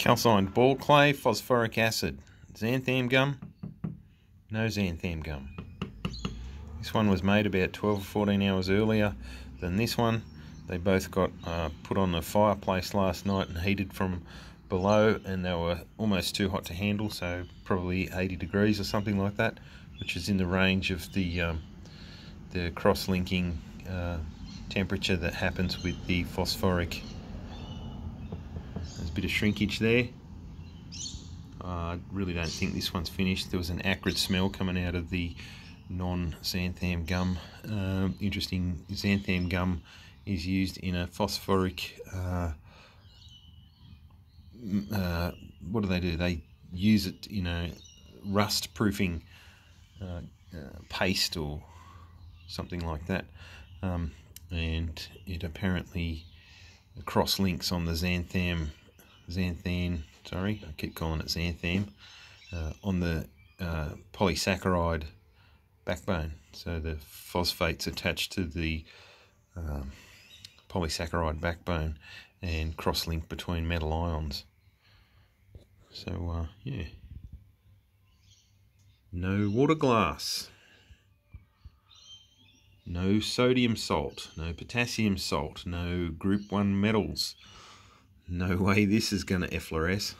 Calcined ball clay, phosphoric acid. Xanthan gum, no xanthan gum. This one was made about 12 or 14 hours earlier than this one. They both got uh, put on the fireplace last night and heated from below and they were almost too hot to handle, so probably 80 degrees or something like that, which is in the range of the, um, the cross-linking uh, temperature that happens with the phosphoric there's a bit of shrinkage there. Uh, I really don't think this one's finished. There was an acrid smell coming out of the non-xanthan gum. Um, interesting, xanthan gum is used in a phosphoric... Uh, uh, what do they do? They use it in a rust-proofing uh, uh, paste or something like that. Um, and it apparently cross-links on the xanthan xanthan, sorry, I keep calling it xanthan, uh, on the uh, polysaccharide backbone. So the phosphates attached to the um, polysaccharide backbone and cross-link between metal ions. So, uh, yeah. No water glass. No sodium salt, no potassium salt, no group 1 metals. No way this is going to effloresce.